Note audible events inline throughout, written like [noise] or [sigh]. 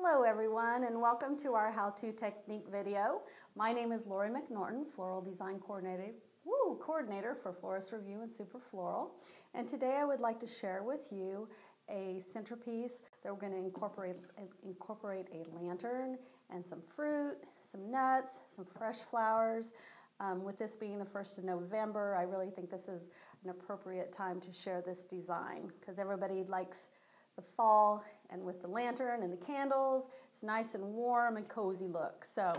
Hello everyone and welcome to our how-to technique video. My name is Lori McNorton, Floral Design Coordinator, woo, Coordinator for Florists' Review and Super Floral. And today I would like to share with you a centerpiece that we're going to incorporate, incorporate a lantern and some fruit, some nuts, some fresh flowers. Um, with this being the 1st of November, I really think this is an appropriate time to share this design because everybody likes the fall and with the lantern and the candles, it's nice and warm and cozy look. So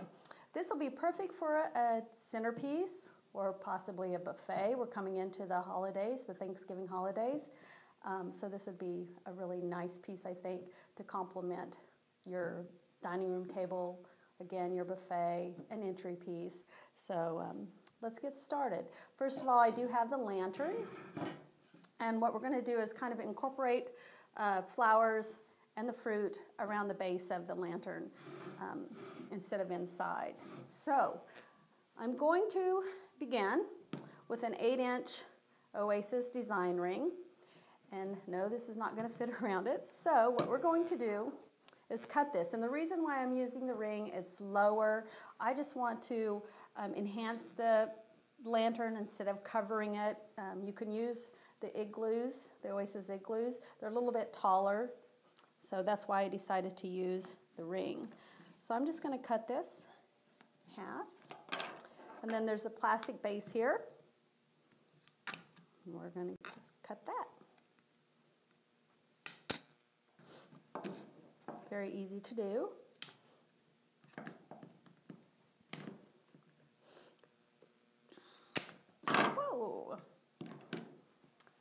this will be perfect for a, a centerpiece or possibly a buffet. We're coming into the holidays, the Thanksgiving holidays. Um, so this would be a really nice piece, I think, to complement your dining room table, again, your buffet, an entry piece. So um, let's get started. First of all, I do have the lantern. And what we're going to do is kind of incorporate uh, flowers and the fruit around the base of the lantern um, instead of inside. So I'm going to begin with an 8 inch Oasis design ring. And no, this is not going to fit [laughs] around it. So what we're going to do is cut this. And the reason why I'm using the ring, it's lower. I just want to um, enhance the lantern instead of covering it. Um, you can use the igloos, the Oasis igloos. They're a little bit taller, so that's why I decided to use the ring. So I'm just going to cut this half. And then there's a plastic base here. And we're going to just cut that. Very easy to do.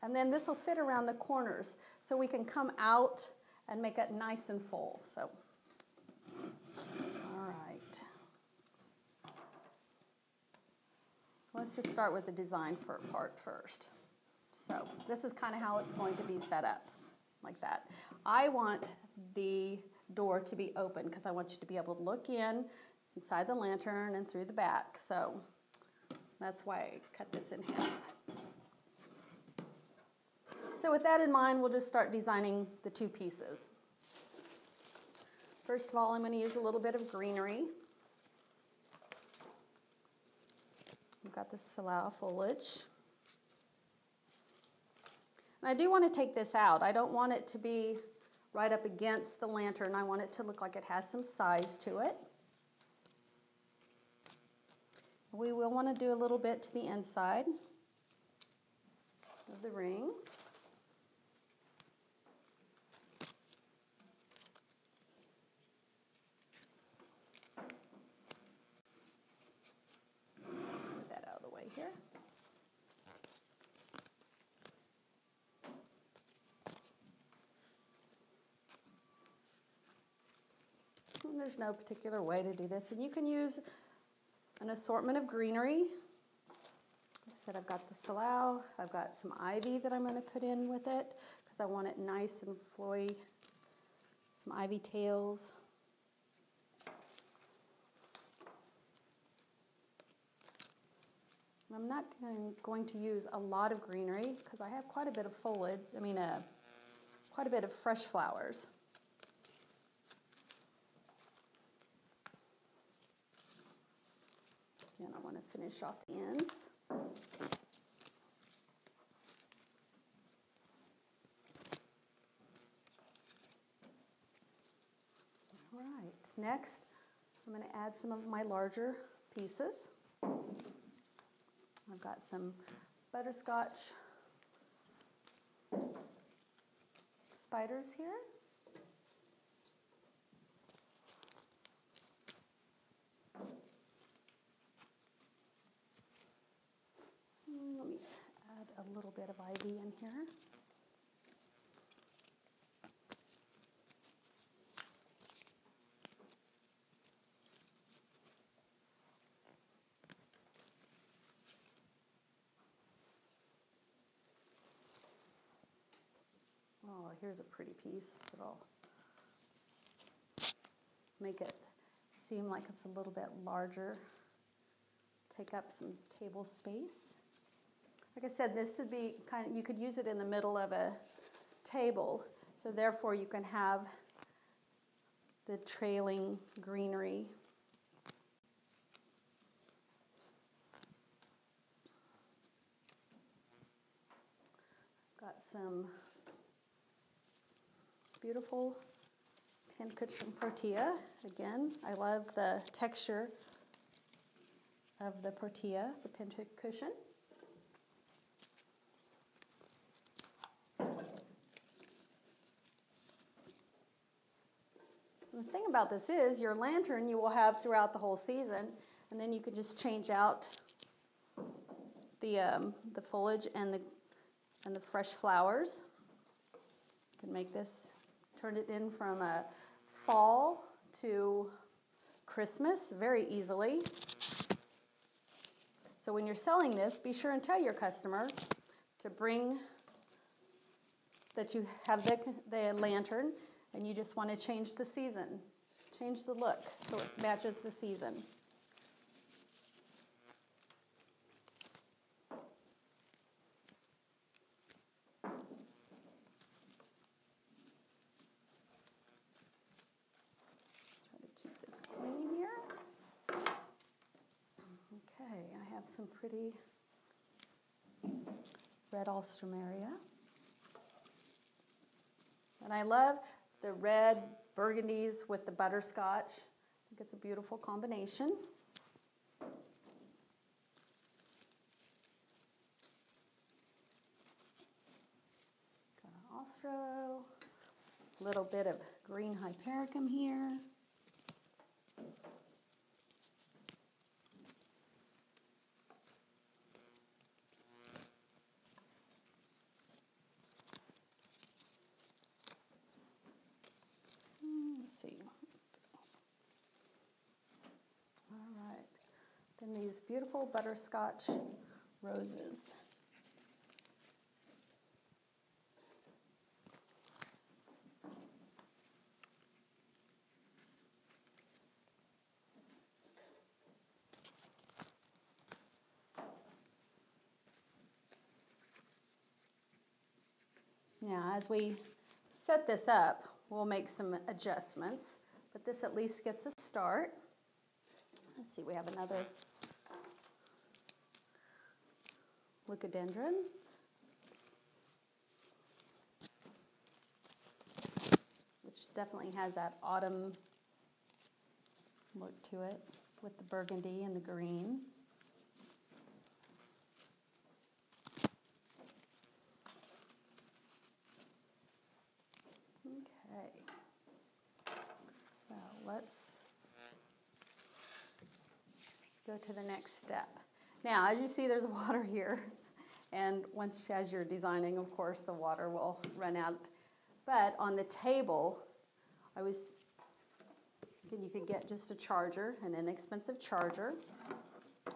And then this will fit around the corners so we can come out and make it nice and full. So, all right. Let's just start with the design for part first. So this is kind of how it's going to be set up, like that. I want the door to be open because I want you to be able to look in inside the lantern and through the back. So that's why I cut this in half. So with that in mind, we'll just start designing the two pieces. First of all, I'm going to use a little bit of greenery. I've got the Salal foliage. And I do want to take this out. I don't want it to be right up against the lantern. I want it to look like it has some size to it. We will want to do a little bit to the inside of the ring. There's no particular way to do this. And you can use an assortment of greenery. I said I've got the salal, I've got some ivy that I'm going to put in with it because I want it nice and flowy. Some ivy tails. I'm not going to use a lot of greenery because I have quite a bit of foliage, I mean, uh, quite a bit of fresh flowers. Again, I want to finish off the ends. All right, next I'm going to add some of my larger pieces. I've got some butterscotch spiders here. A little bit of ivy in here. Oh, here's a pretty piece that'll make it seem like it's a little bit larger, take up some table space. Like I said, this would be kind of, you could use it in the middle of a table. So therefore you can have the trailing greenery. Got some beautiful pincushion protea. Again, I love the texture of the protea, the pincushion. The thing about this is your lantern you will have throughout the whole season, and then you can just change out the, um, the foliage and the, and the fresh flowers. You can make this, turn it in from a fall to Christmas very easily. So when you're selling this, be sure and tell your customer to bring that you have the, the lantern and you just want to change the season, change the look so it matches the season. Try to keep this clean here. Okay, I have some pretty red alstroemeria. And I love the red burgundies with the butterscotch. I think it's a beautiful combination. Got an Austro, a little bit of green hypericum here. And these beautiful butterscotch roses. Now, as we set this up, we'll make some adjustments, but this at least gets a start. Let's see, we have another leucadendron. Which definitely has that autumn look to it with the burgundy and the green. Okay, so let's go to the next step. Now, as you see, there's [laughs] water here. And once, as you're designing, of course, the water will run out. But on the table, I was you could get just a charger, an inexpensive charger.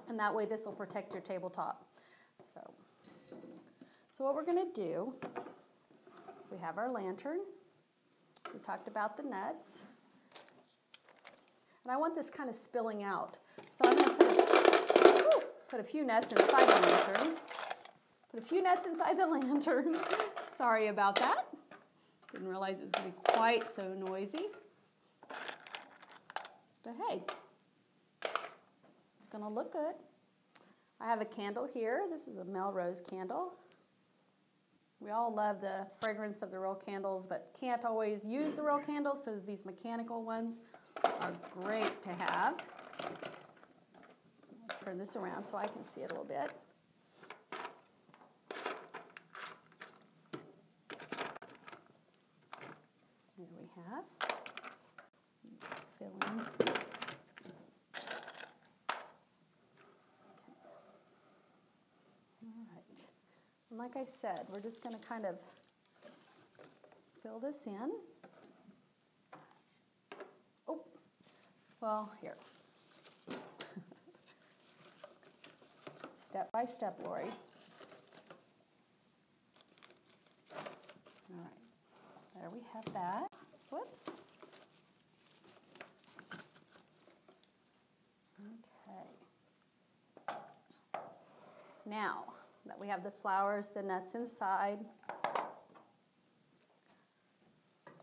And that way this will protect your tabletop. So, so what we're going to do is we have our lantern. We talked about the nuts. And I want this kind of spilling out. So I'm going to put put a few nuts inside the lantern. Put a few nuts inside the [laughs] lantern. Sorry about that. Didn't realize it was going to be quite so noisy. But hey, it's going to look good. I have a candle here. This is a Melrose candle. We all love the fragrance of the real candles, but can't always use the real candles, so these mechanical ones are great to have. Turn this around so I can see it a little bit. Have. Okay. All right. And like I said, we're just going to kind of fill this in. Oh, well, here. [laughs] step by step, Lori. All right. There we have that. Whoops. Okay. Now that we have the flowers, the nuts inside,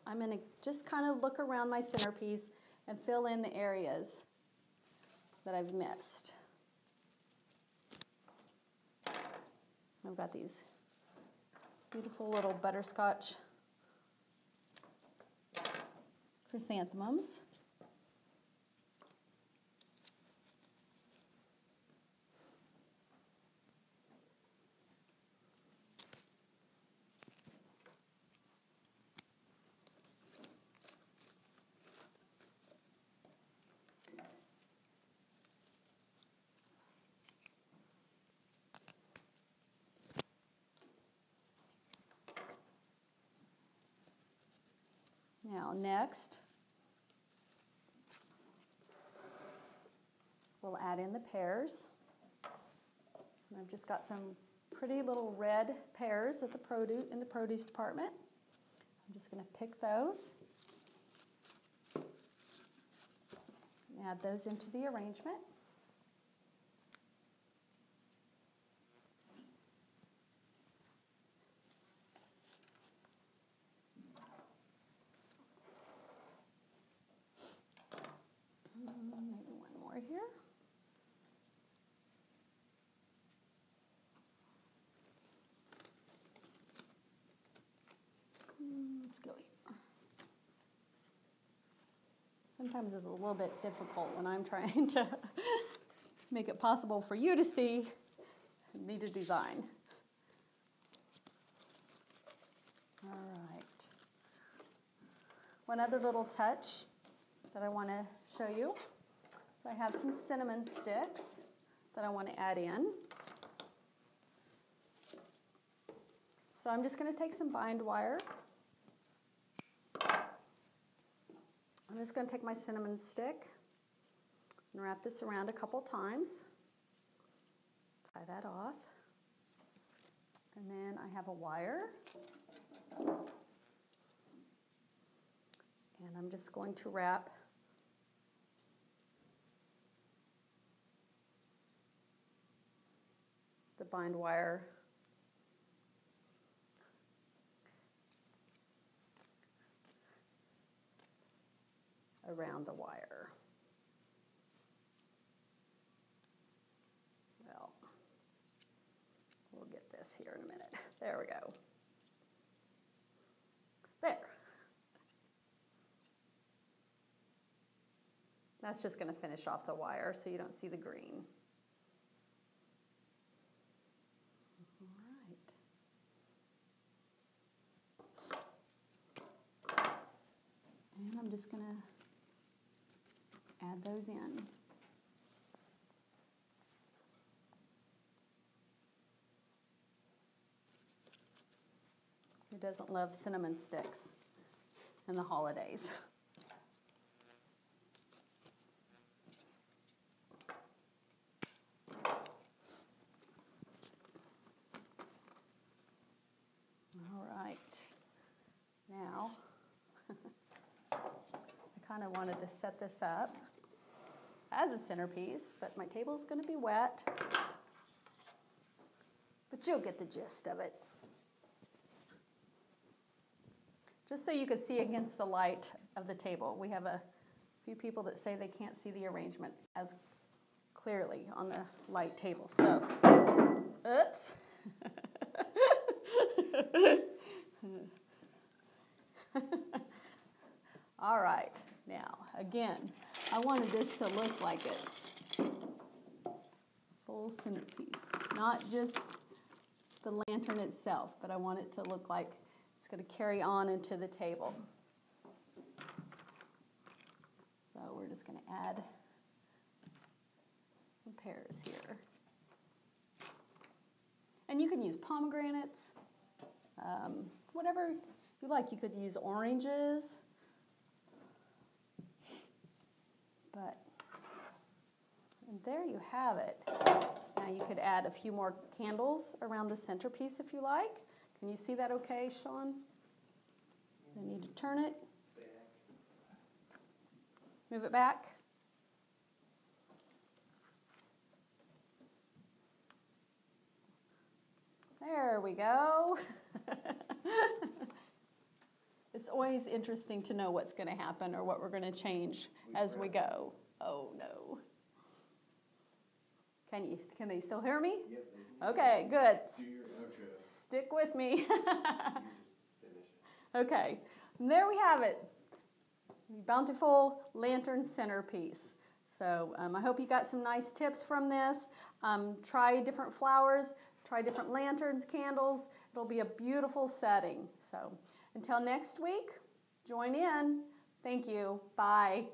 I'm going to just kind of look around my centerpiece and fill in the areas that I've missed. I've got these beautiful little butterscotch chrysanthemums. Now next, we'll add in the pears. And I've just got some pretty little red pears at the produce in the produce department. I'm just going to pick those. Add those into the arrangement. Maybe one more here. Mm, Sometimes it's a little bit difficult when I'm trying [laughs] to make it possible for you to see me to design. All right. One other little touch that I want to show you. So I have some cinnamon sticks that I want to add in. So I'm just going to take some bind wire. I'm just going to take my cinnamon stick and wrap this around a couple times. Tie that off. And then I have a wire. And I'm just going to wrap the bind wire around the wire. Well, we'll get this here in a minute. There we go. There. That's just going to finish off the wire so you don't see the green. All right. And I'm just going to those in. Who doesn't love cinnamon sticks in the holidays? All right. Now, [laughs] I kind of wanted to set this up as a centerpiece, but my table's going to be wet. But you'll get the gist of it. Just so you can see against the light of the table. We have a few people that say they can't see the arrangement as clearly on the light table. So, oops. [laughs] All right, now again, I wanted this to look like it's full centerpiece, not just the lantern itself, but I want it to look like it's going to carry on into the table. So we're just going to add some pears here. And you can use pomegranates, um, whatever you like. You could use oranges. But, there you have it. Now you could add a few more candles around the centerpiece if you like. Can you see that okay, Sean? I need to turn it. Move it back. There we go. [laughs] it's always interesting to know what's going to happen or what we're going to change as we go. Oh no. Can you can they still hear me? Yep. Okay, good. Stick with me. [laughs] You just finish it. okay, and there we have it. Bountiful lantern centerpiece. So um, I hope you got some nice tips from this. Um, try different flowers, try different lanterns, candles. It'll be a beautiful setting. So until next week, join in. Thank you. Bye.